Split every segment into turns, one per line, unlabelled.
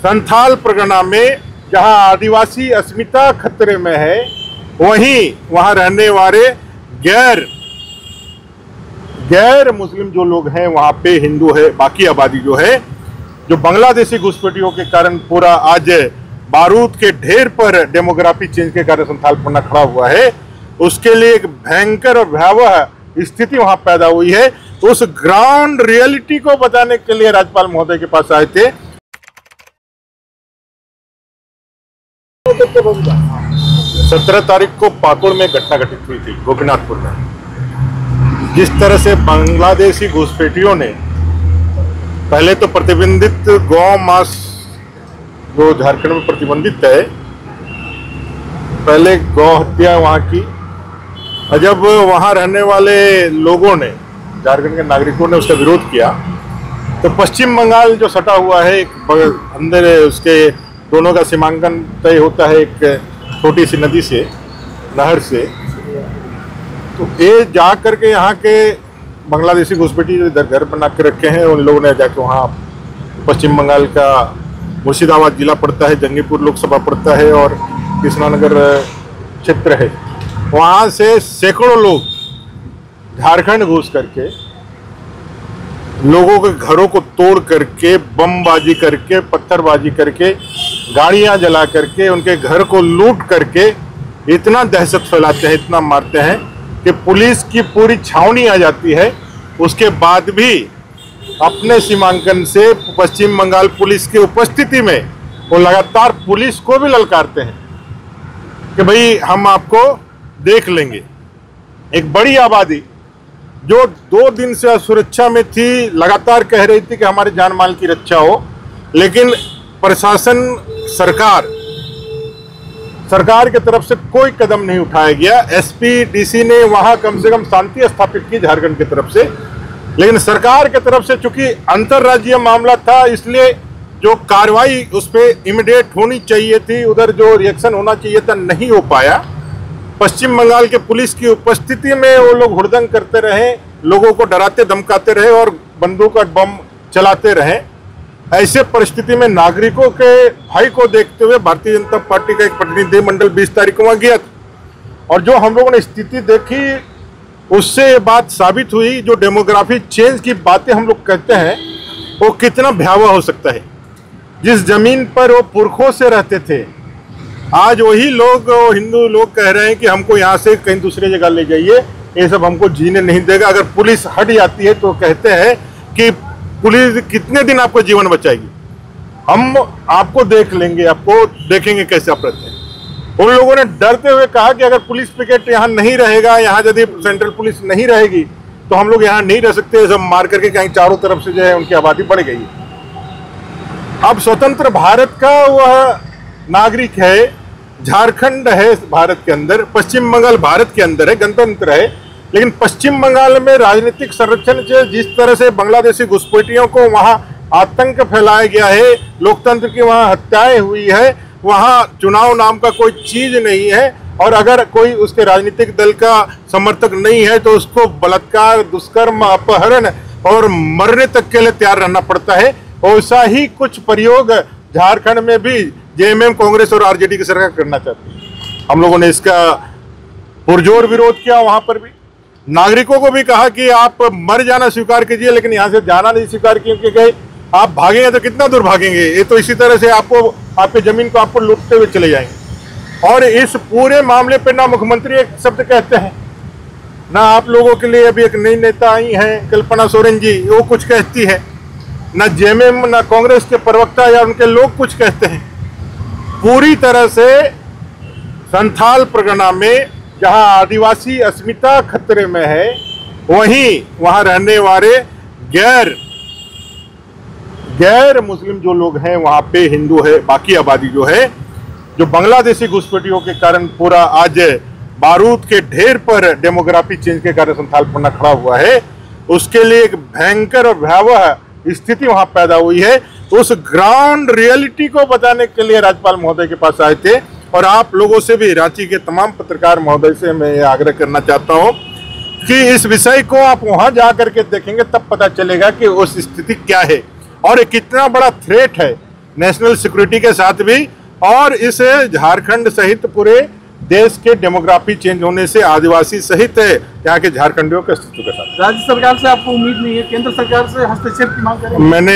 संथाल परगना में, जहाँ आदिवासी अस्मिता खतरे में है, वहीं, वहाँ रहने वाले गैर गैर मुस्लिम जो लोग हैं, वहाँ पे हिंदू है, बाकी आबादी जो है, जो बांग्लादेशी घुसपैठियों के कारण पूरा आज बारूद के ढेर पर डेमोग्राफी चेंज के कारण संथाल पन्ना खड़ा हुआ है, उसके लिए एक भयंकर और भयावह स्थिति वहाँ पैदा हुई है। उस ग्राउंड रियलिटी को बताने के लिए राज्यपाल महोदय के पास आए थे। सत्रह तारीख को पाकुड़ में घटना घटित हुई थी, गोपीनाथपुर में। जिस तरह से बांग्लादेशी घुसपैठियों ने पहले तो प्रतिबंधित गौ मांस जो झारखंड में प्रतिबंधित है पहले गौ हत्या वहाँ की, और जब वहाँ रहने वाले लोगों ने, झारखंड के नागरिकों ने उसका विरोध किया तो पश्चिम बंगाल जो सटा हुआ है, एक अंदर उसके दोनों का सीमांकन तय होता है एक छोटी सी नदी से, नहर से। तो ये जा करके यहाँ के बांग्लादेशी घुसपैठी जो इधर घर बना के रखे हैं, उन लोगों ने जाके वहाँ पश्चिम बंगाल का मुर्शिदाबाद जिला पड़ता है, जंगीपुर लोकसभा पड़ता है और कृष्णानगर क्षेत्र है। वहाँ से सैकड़ों लोग झारखंड घुस करके लोगों के घरों को तोड़ करके, बमबाजी करके, पत्थरबाजी करके, गाड़ियाँ जला करके, उनके घर को लूट करके इतना दहशत फैलाते हैं, इतना मारते हैं कि पुलिस की पूरी छावनी आ जाती है। उसके बाद भी अपने सीमांकन से पश्चिम बंगाल पुलिस की उपस्थिति में वो लगातार पुलिस को भी ललकारते हैं कि भाई हम आपको देख लेंगे। एक बड़ी आबादी जो दो दिन से असुरक्षा में थी, लगातार कह रही थी कि हमारे जान माल की रक्षा हो, लेकिन प्रशासन, सरकार सरकार की तरफ़ से कोई कदम नहीं उठाया गया। एसपी, डीसी ने वहाँ कम से कम शांति स्थापित की झारखंड की तरफ़ से। लेकिन सरकार की तरफ़ से चूँकि अंतर्राज्यीय मामला था, इसलिए जो कार्रवाई उस पर इमिडिएट होनी चाहिए थी, उधर जो रिएक्शन होना चाहिए था, नहीं हो पाया। पश्चिम बंगाल के पुलिस की उपस्थिति में वो लोग हुड़दंग करते रहे, लोगों को डराते, धमकाते रहे और बंदूक और बम चलाते रहे। ऐसे परिस्थिति में नागरिकों के भाई को देखते हुए भारतीय जनता पार्टी का एक प्रतिनिधिमंडल 20 तारीख को वहाँ गया और जो हम लोगों ने स्थिति देखी, उससे ये बात साबित हुई, जो डेमोग्राफी चेंज की बातें हम लोग कहते हैं, वो कितना भयावह हो सकता है। जिस ज़मीन पर वो पुरखों से रहते थे आज वही लोग हिंदू लोग कह रहे हैं कि हमको यहाँ से कहीं दूसरी जगह ले जाइए। ये सब हमको जीने नहीं देगा। अगर पुलिस हट जाती है तो कहते हैं कि पुलिस कितने दिन आपको जीवन बचाएगी? हम आपको देख लेंगे, आपको देखेंगे कैसे आप रहते हैं। उन लोगों ने डरते हुए कहा कि अगर पुलिस पिकेट यहाँ नहीं रहेगा, यहाँ यदि सेंट्रल पुलिस नहीं रहेगी तो हम लोग यहाँ नहीं रह सकते। सब मार करके कहीं चारों तरफ़ से जो है उनकी आबादी बढ़ गई अब स्वतंत्र भारत का वह नागरिक है झारखंड है भारत के अंदर, पश्चिम बंगाल भारत के अंदर है, गणतंत्र है, लेकिन पश्चिम बंगाल में राजनीतिक संरक्षण से जिस तरह से बांग्लादेशी घुसपैठियों को वहाँ आतंक फैलाया गया है, लोकतंत्र की वहाँ हत्याएँ हुई है, वहाँ चुनाव नाम का कोई चीज़ नहीं है, और अगर कोई उसके राजनीतिक दल का समर्थक नहीं है तो उसको बलात्कार, दुष्कर्म, अपहरण और मरने तक के लिए तैयार रहना पड़ता है, वैसा ही कुछ प्रयोग झारखंड में भी जेएमएम कांग्रेस और आरजेडी की सरकार करना चाहती है। हम लोगों ने इसका पुरजोर विरोध किया वहाँ पर भी। नागरिकों को भी कहा कि आप मर जाना स्वीकार कीजिए, लेकिन यहाँ से जाना नहीं स्वीकार क्योंकि कहे आप भागेंगे तो कितना दूर भागेंगे? ये तो इसी तरह से आपको, आपके ज़मीन को आपको लूटते हुए चले जाएँगे। और इस पूरे मामले पर ना मुख्यमंत्री एक शब्द कहते हैं, ना आप लोगों के लिए अभी एक नई नेता आई हैं, कल्पना सोरेन जी, वो कुछ कहती है। ना जेएमएम, ना कांग्रेस के प्रवक्ता या उनके लोग कुछ कहते हैं। पूरी तरह से संथाल परगना में, जहाँ आदिवासी अस्मिता खतरे में है, वहीं वहाँ रहने वाले गैर गैर मुस्लिम जो लोग हैं, वहाँ पे हिंदू है, बाकी आबादी जो है, जो बांग्लादेशी घुसपैठियों के कारण पूरा आज बारूद के ढेर पर डेमोग्राफी चेंज के कारण संथाल पन्ना खड़ा हुआ है, उसके लिए एक भयंकर और भयावह स्थिति वहाँ पैदा हुई है। तो उस ग्राउंड रियलिटी को बताने के लिए राज्यपाल महोदय के पास आए थे और आप लोगों से भी, रांची के तमाम पत्रकार महोदय से मैं ये आग्रह करना चाहता हूँ कि इस विषय को आप वहाँ जा करके देखेंगे, तब पता चलेगा कि उस स्थिति क्या है। और ये कितना बड़ा थ्रेट है नेशनल सिक्योरिटी के साथ भी और इस झारखंड सहित पूरे देश के डेमोग्राफी चेंज होने से आदिवासी सहित यहाँ के झारखंडियों के अस्तित्व के साथ।
राज्य सरकार से आपको उम्मीद नहीं है? केंद्र सरकार से हस्तक्षेप की मांग करेंगे?
मैंने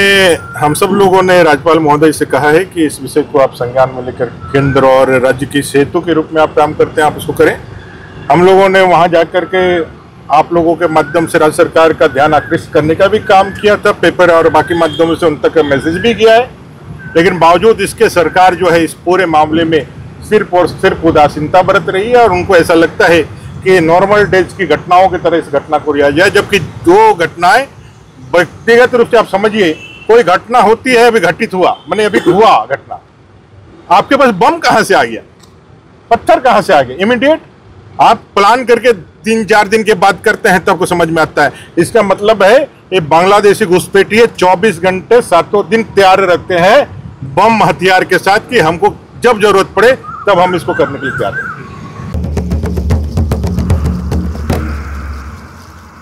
हम सब लोगों ने राज्यपाल महोदय से कहा है कि इस विषय को आप संज्ञान में लेकर केंद्र और राज्य की सेतु के रूप में आप काम करते हैं आप उसको करें। हम लोगों ने वहाँ जाकर के आप लोगों के माध्यम से राज्य सरकार का ध्यान आकृष्ट करने का भी काम किया था पेपर और बाकी माध्यमों से उन तक मैसेज भी किया है। लेकिन बावजूद इसके सरकार जो है इस पूरे मामले में सिर्फ़ और सिर्फ़ उदासीनता बरत रही है और उनको ऐसा लगता है कि नॉर्मल डेज़ की घटनाओं की तरह इस घटना को लिया जाए जबकि जो घटनाएँ व्यक्तिगत रूप से आप समझिए, कोई घटना होती है, अभी घटित हुआ, मैंने अभी हुआ घटना। आपके पास बम कहाँ से आ गया? पत्थर कहाँ से आ गया? इमीडिएट आप प्लान करके तीन, चार दिन के बाद करते हैं, तब को समझ में आता है। इसका मतलब है, ये बांग्लादेशी घुसपैठिए 24 घंटे सातों दिन तैयार रहते हैं, बम हथियार के साथ कि हमको जब ज़रूरत पड़े तब हम इसको करने के लिए तैयार हैं।